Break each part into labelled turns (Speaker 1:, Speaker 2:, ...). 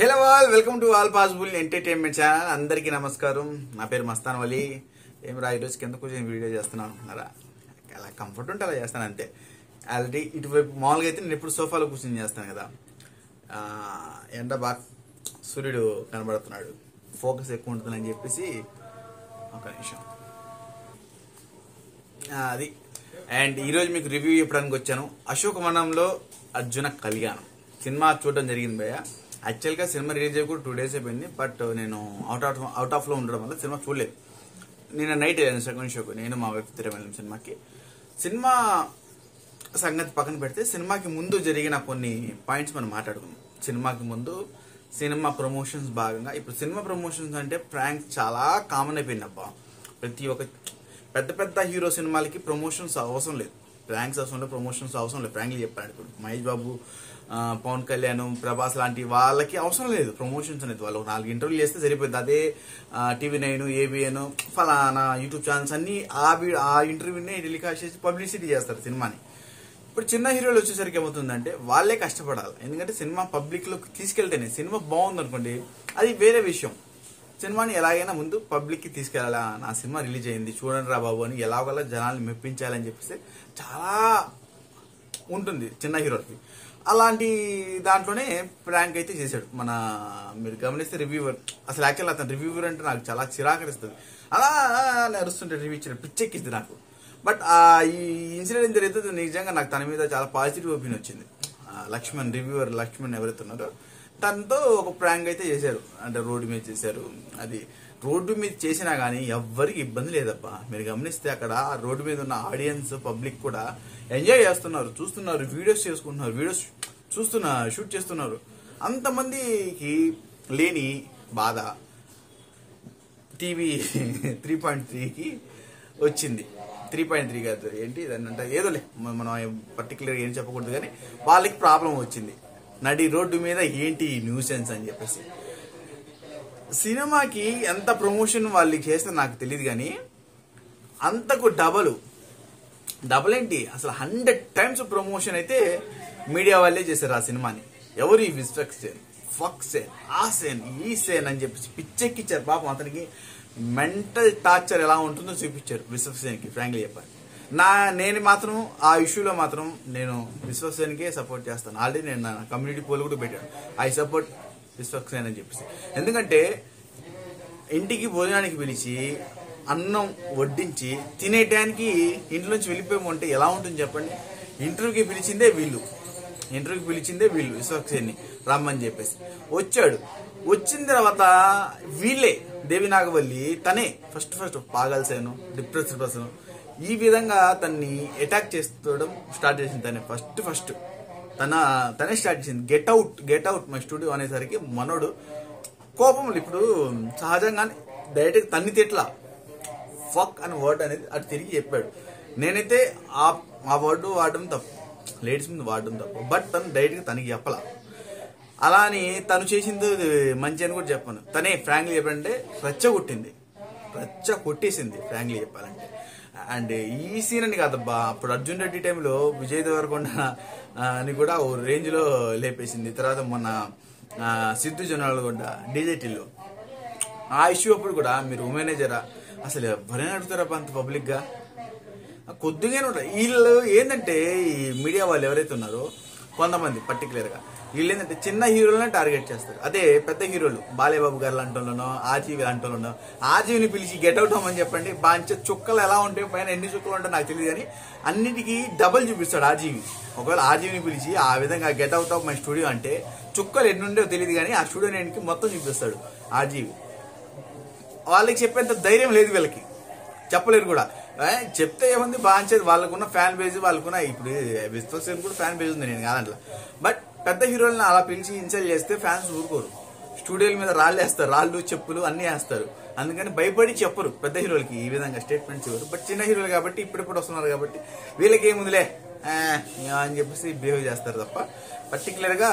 Speaker 1: Hello all welcome to all possible entertainment channel అందరికీ నమస్కారం. నా పేరు మస్తాన్ వలి. ఏం రా ఈరోజు కింద కూర్చొని వీడియో చేస్తున్నాను అలా అలా కంఫర్ట్ ఉంటే అలా చేస్తాను అంతే. ఆల్రెడీ ఇటువైపు మామూలుగా అయితే నేను ఎప్పుడు సోఫాలో కూర్చొని చేస్తాను కదా. ఎండ బాగా సూర్యుడు కనబడుతున్నాడు. ఫోకస్ ఎక్కువ ఉంటుందని చెప్పేసి ఒక నిమిషం. అది. అండ్ ఈరోజు మీకు రివ్యూ చెప్పడానికి వచ్చాను. అశోకవనంలో అర్జున కళ్యాణం. సినిమా చూడడం జరిగింది భయ్య. యాక్చువల్గా సినిమా రిలీజ్ అయ్యి కూడా టూ డేస్ అయిపోయింది బట్ uh, నేను అవుట్ ఆఫ్ అవుట్ ఆఫ్లో ఉండడం వల్ల సినిమా చూడలేదు. నేను నైట్ వెళ్ళాను సెకండ్ షోకు నేను మా వైఫ్ ఇద్దరం వెళ్ళాను సినిమాకి. సినిమా సంగతి పక్కన పెడితే సినిమాకి ముందు జరిగిన కొన్ని పాయింట్స్ మనం మాట్లాడుకుందాం. సినిమాకి ముందు సినిమా ప్రమోషన్స్ భాగంగా. ఇప్పుడు సినిమా ప్రమోషన్స్ అంటే ప్రాంక్స్ చాలా కామన్ అయిపోయింది అబ్బా. ప్రతి ఒక్క పెద్ద పెద్ద హీరో సినిమాలకి ప్రమోషన్స్ అవసరం లేదు. ప్రాంక్స్ అవసరం లేదు ప్రమోషన్స్ అవసరం లేదు. ప్రాంక్లు చెప్పాడు ఇప్పుడు మహేష్ బాబు పవన్ కళ్యాణ్ ప్రభాస్ లాంటి వాళ్ళకి అవసరం లేదు. ప్రమోషన్స్ అనేది వాళ్ళు నాలుగు ఇంటర్వ్యూలు చేస్తే సరిపోయింది. అదే టీవీ నైన్ ఏబిఎన్ ఫలానా యూట్యూబ్ ఛానల్స్ అన్ని ఆ ఆ ఇంటర్వ్యూనే టెలికాస్ట్ చేసి పబ్లిసిటీ చేస్తారు సినిమాని. ఇప్పుడు చిన్న హీరోలు వచ్చేసరికి ఏమవుతుందంటే వాళ్ళే కష్టపడాలి. ఎందుకంటే సినిమా పబ్లిక్లోకి తీసుకెళ్తేనే సినిమా బాగుంది అనుకోండి అది వేరే విషయం. సినిమాని ఎలాగైనా ముందు పబ్లిక్కి తీసుకెళ్ళాలా? నా సినిమా రిలీజ్ అయింది చూడండి రా బాబు అని ఎలాగోలా జనాల్ని మెప్పించాలని చెప్పేసి చాలా ఉంటుంది చిన్న హీరోలకి. అలాంటి దాంట్లోనే ప్రాంక్ అయితే చేశాడు. మన మీరు గమనిస్తే రివ్యూవర్ అసలు యాక్చువల్ అతను రివ్యూవర్ అంటే నాకు చాలా చిరాకరిస్తుంది. అలా నడుస్తుంటే రివ్యూ ఇచ్చాడు. పిచ్చెక్కింది నాకు. బట్ ఆ ఈ ఇన్సిడెంట్ జరిగితే నిజంగా నాకు తన మీద చాలా పాజిటివ్ ఒపీనియన్ వచ్చింది. ఆ, లక్ష్మణ్ రివ్యూవర్ లక్ష్మణ్ ఎవరైతే ఉన్నారో తనతో ఒక ప్రాంక్ అయితే చేశారు. అంటే రోడ్డు మీద చేశారు. అది రోడ్డు మీద చేసినా కానీ ఎవ్వరికి ఇబ్బంది లేదబ్బా. మీరు గమనిస్తే అక్కడ రోడ్డు మీద ఉన్న ఆడియన్స్ పబ్లిక్ కూడా ఎంజాయ్ చేస్తున్నారు. చూస్తున్నారు వీడియోస్ చేసుకుంటున్నారు వీడియోస్ చూస్తున్నా షూట్ చేస్తున్నారు. అంతమందికి లేని బాధ టీవీ త్రీ పాయింట్ త్రీకి వచ్చింది. త్రీ పాయింట్ త్రీ కాదు ఏంటి? దాన్ని అంటే ఏదోలే. మనం పర్టికులర్ ఏం చెప్పకూడదు కానీ వాళ్ళకి ప్రాబ్లం వచ్చింది. నడి రోడ్డు మీద ఏంటి న్యూసెన్స్ అని చెప్పేసి. సినిమాకి ఎంత ప్రమోషన్ వాళ్ళు చేస్తే నాకు తెలియదు కానీ అంతకు డబల్. డబల్ ఏంటి? అసలు హండ్రెడ్ టైమ్స్ ప్రమోషన్ అయితే మీడియా వాళ్ళే చేశారు ఆ సినిమాని. ఎవరు ఈ విస్ట్రక్ సేన్? ఫక్ సేన్ ఆ సేన్ ఈ సేన్ అని చెప్పేసి పిచ్చెక్కిచ్చారు. పాపం అతనికి మెంటల్ టార్చర్ ఎలా ఉంటుందో చూపించారు విశ్వసేన్కి ఫ్రాంక్లీ చెప్పాలి. నా నేను మాత్రం ఆ ఇష్యూలో మాత్రం నేను విశ్వసేన్కే సపోర్ట్ చేస్తాను. ఆల్రెడీ నేను నా కమ్యూనిటీ పోల్ కూడా పెట్టాను. ఐ సపోర్ట్ విశ్వసేన్ అని చెప్పేసి. ఎందుకంటే ఇంటికి భోజనానికి పిలిచి అన్నం వడ్డించి తినేటానికి ఇంట్లోంచి వెళ్ళిపోయామంటే ఎలా ఉంటుంది చెప్పండి? ఇంటర్వ్యూకి పిలిచిందే వీళ్ళు. ఇంటర్వ్యూకి పిలిచిందే వీళ్ళు విశ్వక్సేన్ని రమ్మని చెప్పేసి. వచ్చాడు. వచ్చిన తర్వాత వీళ్ళే దేవి నాగవల్లి తనే ఫస్ట్ ఫస్ట్ పాగల్సాను డిప్రెస్డ్ పర్సన్. ఈ విధంగా తన్ని అటాక్ చేసుకోవడం స్టార్ట్ చేసింది తనే ఫస్ట్ ఫస్ట్ తన తనే స్టార్ట్ చేసింది. Get out get out my studio అనేసరికి మనోడు కోపం ఇప్పుడు సహజంగానే డైరెక్ట్ తన్ని తిట్ల. ఫక్ అనే వర్డ్ అనేది అటు తిరిగి చెప్పాడు. నేనైతే ఆ ఆ వర్డ్ వాడడం తప్పు. లేడీస్ ముందు వాడడం తప్పు. బట్ తను డైరెక్ట్గా తనకి చెప్పలా. అలా అని తను చేసింది మంచి అని కూడా చెప్పాను. తనే ఫ్రాంక్లీ చెప్పాలంటే రచ్చ కొట్టింది రచ్చ కొట్టేసింది ఫ్రాంక్లీ చెప్పాలంటే. అండ్ ఈ సీన్ అని కాదబ్బా అప్పుడు అర్జున్ రెడ్డి టైంలో విజయ్ దేవరకొండ అని కూడా ఓ రేంజ్లో లేపేసింది. తర్వాత మొన్న సిద్ధు జనాలు డీజేటీలో ఆ ఇష్యూ అప్పుడు కూడా మీరు మేనేజరా? అసలు ఎవరైనా అడుగుతారా అంత పబ్లిక్గా కొద్దిగానే ఉంటారు వీళ్ళు ఏంటంటే ఈ మీడియా వాళ్ళు ఎవరైతే ఉన్నారో కొంతమంది పర్టికులర్గా. వీళ్ళు ఏంటంటే చిన్న హీరోలనే టార్గెట్ చేస్తారు. అదే పెద్ద హీరోలు. బాలేబాబు గారు లాంటి ఆజీవి లాంటి ఆజీవిని పిలిచి గెట్ అవుట్ అవ్వమని చెప్పండి. బాగా చుక్కలు ఎలా ఉంటాయి పైన ఎన్ని చుక్కలు ఉంటాయో నాకు తెలియదు కానీ అన్నిటికీ డబల్ చూపిస్తాడు ఆజీవి ఒకవేళ ఆజీవిని పిలిచి ఆ విధంగా get out of my studio అంటే చుక్కలు ఎన్ని ఉండేవో తెలియదు కానీ ఆ స్టూడియో నేనికి మొత్తం చూపిస్తాడు ఆజీవి వాళ్ళకి చెప్పేంత ధైర్యం లేదు వీళ్ళకి. చెప్పలేరు కూడా. ఏ, చెప్తే ఏముంది? బాగా వాళ్ళకున్న ఫ్యాన్ బేజ్ వాళ్ళకున్న ఇప్పుడు విశ్వసేన్ కూడా ఫ్యాన్ బేజ్ ఉంది నేను కాదంట్లా. బట్ పెద్ద హీరోలను అలా పిలిచి ఇన్సల్ట్ చేస్తే ఫ్యాన్స్ ఊరుకోరు. స్టూడియోల మీద రాళ్ళు వేస్తారు రాళ్ళు చెప్పులు అన్ని వేస్తారు. అందుకని భయపడి చెప్పరు పెద్ద హీరోలకి ఈ విధంగా స్టేట్మెంట్స్ ఇవ్వరు. బట్ చిన్న హీరోలు కాబట్టి ఇప్పుడిప్పుడు వస్తున్నారు కాబట్టి వీళ్ళకి ఏముందిలే అని చెప్పేసి బిహేవ్ చేస్తారు తప్ప పర్టికులర్గా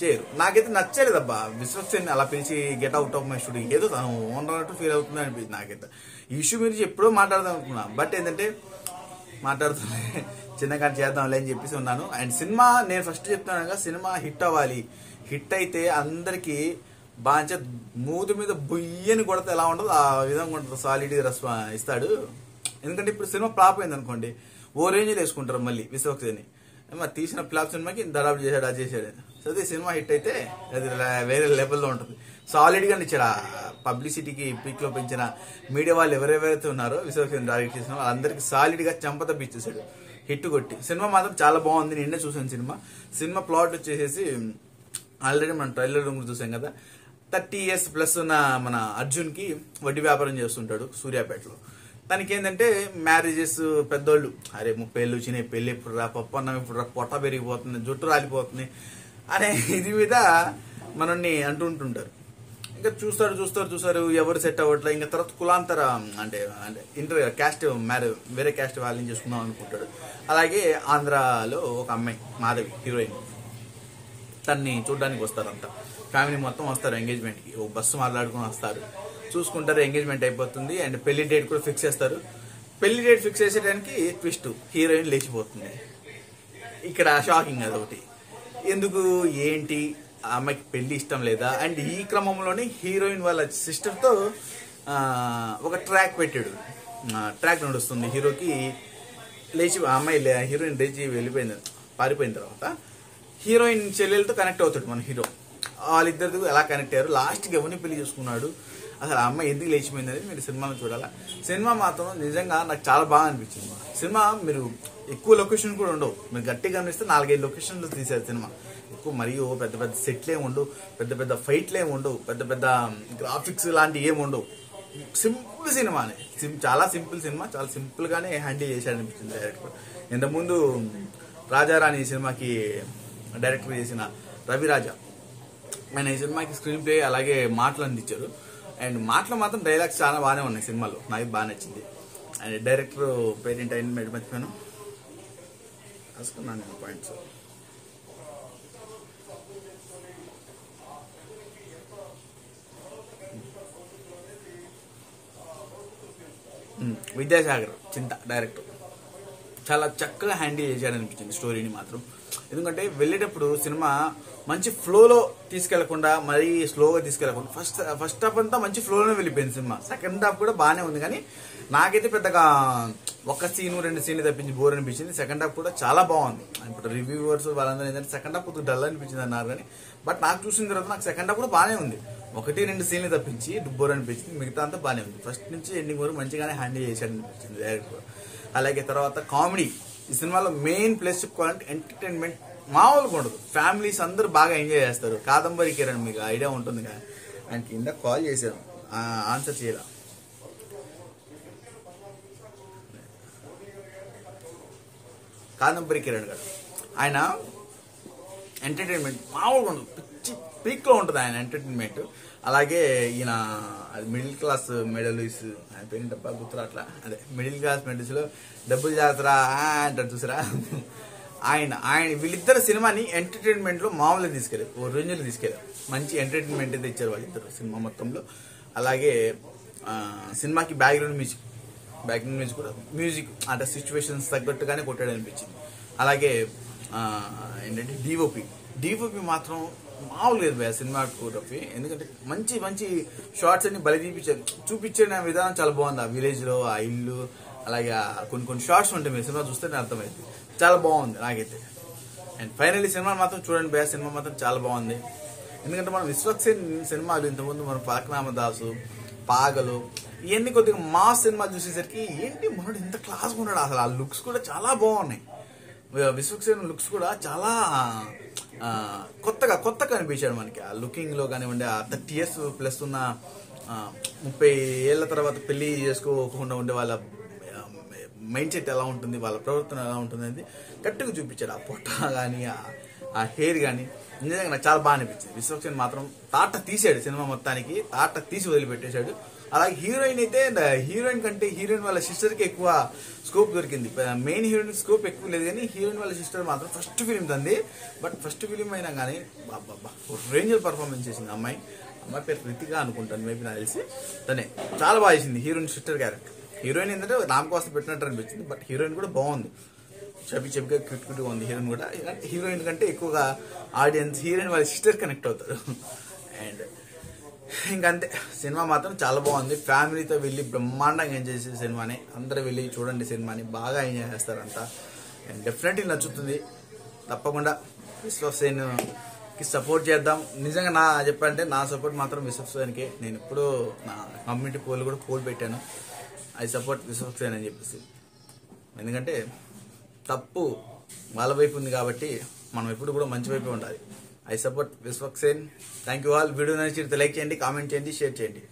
Speaker 1: చేయరు. నాకైతే నచ్చలేదబ్బా. విశ్వక్సేన్ అలా పిలిచి get out of my studio ఏదో తను ఓనర్ అన్నట్టు ఫీల్ అవుతుంది అనిపించింది నాకైతే. ఈ ఇష్యూ గురించి ఎప్పుడో మాట్లాడదాం అనుకున్నా. బట్ ఏంటంటే మాట్లాడుతున్నా చిన్నగా చేద్దాంలే అని చెప్పేసి ఉన్నాను. అండ్ సినిమా నేను ఫస్ట్ చెప్తున్నాను కదా సినిమా హిట్ అవ్వాలి. హిట్ అయితే అందరికి బాగా మూతి మీద బుయ్యని కొడితే ఎలా ఉంటుందో ఆ విధంగా ఉంటుంది. సాలిడ్ రెస్పా ఇస్తాడు. ఎందుకంటే ఇప్పుడు సినిమా ఫ్లాప్ అయింది అనుకోండి ఓ రేంజ్ వేసుకుంటారు మళ్ళీ విశ్వక్సేని మరి తీసిన ఫ్లాప్ సినిమాకి దరాబ్ చేశాడు అది చేశాడు. చదివి సినిమా హిట్ అయితే అది వేరే లెవెల్లో ఉంటుంది. సాలిడ్గా ఆ పబ్లిసిటీకి పీక్లో పెంచిన మీడియా వాళ్ళు ఎవరెవరైతే ఉన్నారో విశ్వక్సేన్ డైరెక్ట్ చేసిన వాళ్ళందరికీ సాలిడ్గా చెంపత ఇచ్చేసాడు హిట్ కొట్టి. సినిమా మాత్రం చాలా బాగుంది. నిన్నే చూసాను సినిమా. సినిమా ప్లాట్ వచ్చేసేసి ఆల్రెడీ మనం ట్రైలర్ రూమ్ చూసాం కదా. థర్టీ ఇయర్స్ ప్లస్ ఉన్న మన అర్జున్కి వడ్డీ వ్యాపారం చేస్తుంటాడు సూర్యాపేటలో. తనకి ఏంటంటే మ్యారేజెస్ పెద్దోళ్ళు. అరే ముప్పై ఏళ్ళు వచ్చినాయి పెళ్ళి ఇప్పుడు రా పప్పు అన్నం ఇప్పుడు రా పొట్ట పెరిగిపోతుంది జుట్టు రాలిపోతుంది అనే ఇది మీద మనల్ని అంటుంటుంటారు ఇంకా చూస్తారు చూస్తారు చూస్తారు. ఎవరు సెట్ అవ్వట్లే. ఇంకా తర్వాత కులాంతర అంటే అంటే ఇంటర్ క్యాస్ట్ మ్యారేజ్ వేరే క్యాస్ట్ వాళ్ళని చేసుకుందాం అనుకుంటాడు. అలాగే ఆంధ్రాలో ఒక అమ్మాయి మాధవి హీరోయిన్ తన్ని చూడడానికి వస్తారంతా ఫ్యామిలీ మొత్తం వస్తారు ఎంగేజ్మెంట్కి ఓ బస్సు మాట్లాడుకుని వస్తారు. చూసుకుంటారు ఎంగేజ్మెంట్ అయిపోతుంది. అండ్ పెళ్ళి డేట్ కూడా ఫిక్స్ చేస్తారు. పెళ్ళి డేట్ ఫిక్స్ చేసేటానికి ట్విస్ట్ హీరోయిన్ లేచిపోతుంది. ఇక్కడ షాకింగ్ అదొకటి. ఎందుకు? ఏంటి? అమ్మాయికి పెళ్ళి ఇష్టం లేదా? అండ్ ఈ క్రమంలోనే హీరోయిన్ వాళ్ళ సిస్టర్తో ఒక ట్రాక్ పెట్టాడు. ట్రాక్ నడుస్తుంది. హీరోకి లేచి అమ్మాయి లే- హీరోయిన్ లేచి వెళ్ళిపోయింది. పారిపోయిన తర్వాత హీరోయిన్ చెల్లెలతో కనెక్ట్ అవుతాడు మన హీరో. వాళ్ళిద్దరితో ఎలా కనెక్ట్ అయ్యారు? లాస్ట్కి ఎవరిని పెళ్ళి చేసుకున్నాడు? అసలు ఆ అమ్మాయి ఎందుకు లేచిపోయింది అనేది మీరు సినిమాను చూడాలా? సినిమా మాత్రం నిజంగా నాకు చాలా బాగా అనిపించింది. సినిమా మీరు ఎక్కువ లొకేషన్ కూడా ఉండవు. మీరు గట్టిగా గమనిస్తే నాలుగైదు లొకేషన్లు తీశారు సినిమా. ఎక్కువ మరియు పెద్ద పెద్ద సెట్లు ఏమి ఉండవు పెద్ద పెద్ద ఫైట్లు ఉండవు పెద్ద పెద్ద గ్రాఫిక్స్ లాంటివి ఏమి ఉండవు సింపుల్ సినిమానే. సిం చాలా సింపుల్ సినిమా చాలా సింపుల్గానే హ్యాండిల్ చేశాడు అనిపించింది డైరెక్టర్ ఇంతకుముందు రాజారాణి సినిమాకి డైరెక్టర్ చేసిన రవిరాజా ఆయన ఈ సినిమాకి స్క్రీన్ ప్లే అలాగే మాటలు అందించారు. అండ్ మాటలు మాత్రం డైలాగ్స్ చాలా బాగానే ఉన్నాయి సినిమాలో. నాకు బాగా నచ్చింది. అండ్ డైరెక్టర్ పేరెంట్ అయిన మర్చిపోయాను. రాసుకున్నాను నేను పాయింట్స్ విద్యాసాగర్ చింత డైరెక్టర్ చాలా చక్కగా హ్యాండిల్ చేశాడు అనిపించింది స్టోరీని మాత్రం. ఎందుకంటే వెళ్ళేటప్పుడు సినిమా మంచి ఫ్లోలో తీసుకెళ్ళకుండా మరీ స్లోగా తీసుకెళ్ళకుండా ఫస్ట్ ఫస్ట్ హాఫ్ అంతా మంచి ఫ్లోలోనే వెళ్ళిపోయింది సినిమా. సెకండ్ హాఫ్ కూడా బాగానే ఉంది కానీ నాకైతే పెద్దగా ఒక సీను రెండు సీన్లు తప్పించి బోర్ అనిపించింది. సెకండ్ హాఫ్ కూడా చాలా బాగుంది. ఇప్పుడు రివ్యూవర్స్ వాళ్ళందరూ ఏంటంటే సెకండ్ హాఫ్ కొద్దిగా డల్ అనిపించింది అన్నారు కానీ బట్ నాకు చూసిన తర్వాత నాకు సెకండ్ హాఫ్ కూడా బాగానే ఉంది. ఒకటి రెండు సీన్లు తప్పించి డుబ్బోర్ అనిపించింది. మిగతా అంతా బాగానే ఉంది. ఫస్ట్ నుంచి ఎండింగ్ వరకు మంచిగానే హ్యాండిల్ చేశాడు అనిపించింది డైరెక్టర్ అలాగే తర్వాత కామెడీ ఈ సినిమాలో మెయిన్ ప్లేస్ చెప్పుకోవాలంటే ఎంటర్టైన్మెంట్ మామూలుగా ఉండదు. ఫ్యామిలీస్ అందరూ బాగా ఎంజాయ్ చేస్తారు. కాదంబరి కిరణ్ మీకు ఐడియా ఉంటుంది కదా? ఆయన కింద కాల్ చేశాను ఆన్సర్ చేయాల. కాదంబరి కిరణ్ గారు. ఆయన ఎంటర్టైన్మెంట్ మామూలుగా ఉండదు. పిచ్చి పీక్లో ఉంటుంది ఆయన ఎంటర్టైన్మెంట్ అలాగే ఈయన అది మిడిల్ క్లాస్ మెడల్స్ ఆయన పేరు డబ్బా గుర్తురాట్లా అదే మిడిల్ క్లాస్ మెడల్స్లో డబ్బులు జాతరా అంటారు చూసారా? ఆయన ఆయన వీళ్ళిద్దరు సినిమాని ఎంటర్టైన్మెంట్లో మామూలుగా తీసుకెళ్ళారు ఓ రేంజ్లో తీసుకెళ్ళారు మంచి ఎంటర్టైన్మెంట్ అయితే ఇచ్చారు వాళ్ళిద్దరు సినిమా మొత్తంలో. అలాగే సినిమాకి బ్యాక్గ్రౌండ్ మ్యూజిక్ బ్యాక్గ్రౌండ్ మ్యూజిక్ కూడా మ్యూజిక్ అంటే సిచ్యువేషన్స్ తగ్గట్టుగానే కొట్టాడు అనిపించింది అలాగే ఏంటంటే డిఓపి డిఓపి మాత్రం మామూలు లేదు భయ సినిమాటోగ్రఫీ ఎందుకంటే మంచి మంచి షార్ట్స్ అన్ని బలి చూపించారు. చూపించిన విధానం చాలా బాగుంది. ఆ విలేజ్లో ఆ ఇల్లు అలాగే కొన్ని కొన్ని షార్ట్స్ ఉంటాయి మీరు సినిమా చూస్తే అర్థమైంది. చాలా బాగుంది నాకైతే. అండ్ ఫైనల్లీ సినిమా మాత్రం చూడండి భయ సినిమా మాత్రం చాలా బాగుంది. ఎందుకంటే మనం విశ్వక్సేన్ సినిమాలు ఇంతకుముందు మనం పలకనామదాసు పాగలు ఇవన్నీ కొద్దిగా మా సినిమా చూసేసరికి ఏంటి మనోడు ఇంత క్లాస్గా ఉన్నాడు అసలు. ఆ లుక్స్ కూడా చాలా బాగున్నాయి. Uh, విశ్వక్సేన్ లుక్స్ కూడా చాలా uh, కొత్తగా కొత్తగా అనిపించాడు మనకి. ఆ లుకింగ్లో కానివ్వండి ఆ థర్టీ ఇయర్స్ ప్లస్ ఉన్న uh, ముప్పై ఏళ్ళ తర్వాత పెళ్ళి చేసుకోకుండా ఉండే వాళ్ళ మైండ్ సెట్ ఎలా ఉంటుంది వాళ్ళ ప్రవర్తన ఎలా ఉంటుంది అనేది గట్టిగా చూపించాడు ఆ పొట్ట కానీ ఆ హెయిర్ కానీ నిజంగా నాకు చాలా బాగా అనిపించింది. విశ్వక్సేన్ మాత్రం తాట తీసాడు సినిమా మొత్తానికి తాట తీసి వదిలిపెట్టేశాడు. అలాగే హీరోయిన్ అయితే హీరోయిన్ కంటే హీరోయిన్ వాళ్ళ సిస్టర్కి ఎక్కువ స్కోప్ దొరికింది. మెయిన్ హీరోయిన్ స్కోప్ ఎక్కువ లేదు కానీ హీరోయిన్ వాళ్ళ సిస్టర్ మాత్రం ఫస్ట్ ఫిలిం తంది. బట్ ఫస్ట్ ఫిలిం అయినా కానీ రేంజ్ పర్ఫార్మెన్స్ చేసింది అమ్మాయి. అమ్మాయి పేరు రితిగా అనుకుంటాను మేబీ నాకు తెలిసి. తనే చాలా బాగా చేసింది హీరోయిన్ సిస్టర్ క్యారెక్టర్. హీరోయిన్ ఏంటంటే రామ్ కోసం పెట్టినట్టు అనిపించింది బట్ హీరోయిన్ కూడా బాగుంది. చెప్పి చెప్పిగా క్యూట్ క్యూట్గా ఉంది హీరోయిన్ కూడా. హీరోయిన్ కంటే ఎక్కువగా ఆడియన్స్ హీరోయిన్ వాళ్ళ సిస్టర్ కనెక్ట్ అవుతారు. అండ్ ఇంకంతే. సినిమా మాత్రం చాలా బాగుంది. ఫ్యామిలీతో వెళ్ళి బ్రహ్మాండంగా ఎంజాయ్ చేసే సినిమాని. అందరూ వెళ్ళి చూడండి సినిమాని. బాగా ఎంజాయ్ చేస్తారంతా అండ్ డెఫినెట్లీ నచ్చుతుంది. తప్పకుండా విశ్వసేన్కి సపోర్ట్ చేద్దాం. నిజంగా నా చెప్పంటే నా సపోర్ట్ మాత్రం విశ్వసేన్కే నేను ఎప్పుడూ నా కమ్యూనిటీ పోల్ కూడా పోల్ పెట్టాను. ఐ సపోర్ట్ విశ్వసేన్ అని చెప్పేసి. ఎందుకంటే తప్పు వాళ్ళ వైపు ఉంది కాబట్టి మనం ఎప్పుడు కూడా మంచి వైపే ఉండాలి. I support Vishwaksen thank you all video నచ్చితే లైక్ చేయండి కామెంట్ చేయండి షేర్ చేయండి.